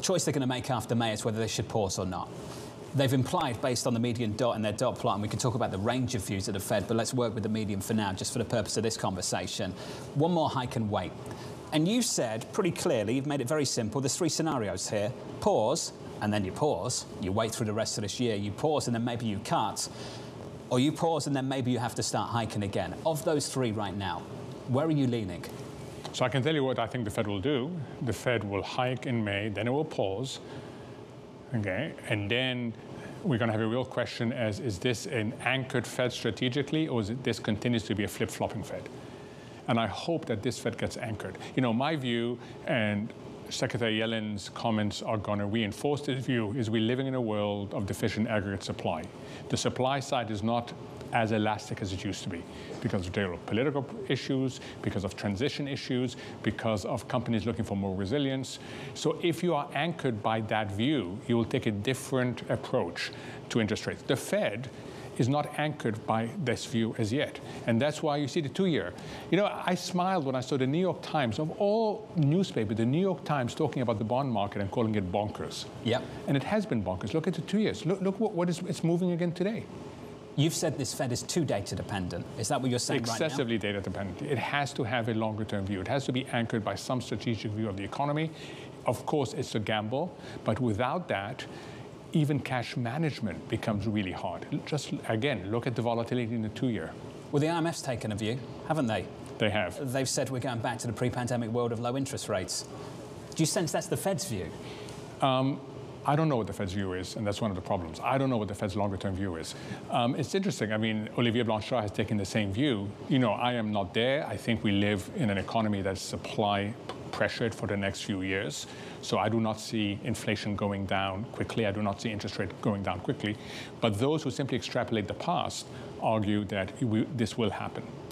the choice they're going to make after May is whether they should pause or not. They've implied, based on the median dot and their dot plot, and we can talk about the range of views of the Fed, but let's work with the median for now, just for the purpose of this conversation. One more hike and wait. And you said pretty clearly, you've made it very simple, there's three scenarios here. Pause, and then you pause. You wait through the rest of this year. You pause, and then maybe you cut. Or you pause, and then maybe you have to start hiking again. Of those three right now, where are you leaning? So I can tell you what I think the Fed will do. The Fed will hike in May, then it will pause, okay, and then we're going to have a real question as is this an anchored Fed strategically, or is it this continues to be a flip-flopping Fed? And I hope that this Fed gets anchored. You know, my view, and Secretary Yellen's comments are going to reinforce this view, is we're living in a world of deficient aggregate supply. The supply side is not as elastic as it used to be because of political issues, because of transition issues, because of companies looking for more resilience. So if you are anchored by that view, you will take a different approach to interest rates. The Fed is not anchored by this view as yet. And that's why you see the two-year. You know, I smiled when I saw the New York Times, of all newspapers, the New York Times talking about the bond market and calling it bonkers. Yeah. And it has been bonkers. Look at the two years. Look, look what, what is, it's moving again today. You've said this Fed is too data dependent. Is that what you're saying Excessively right data dependent. It has to have a longer term view. It has to be anchored by some strategic view of the economy. Of course, it's a gamble, but without that, even cash management becomes really hard. Just again, look at the volatility in the two year. Well, the IMF's taken a view, haven't they? They have. They've said we're going back to the pre pandemic world of low interest rates. Do you sense that's the Fed's view? Um, I don't know what the Fed's view is, and that's one of the problems. I don't know what the Fed's longer term view is. Um, it's interesting. I mean, Olivier Blanchard has taken the same view. You know, I am not there. I think we live in an economy that's supply pressured for the next few years. So I do not see inflation going down quickly. I do not see interest rate going down quickly. But those who simply extrapolate the past argue that this will happen.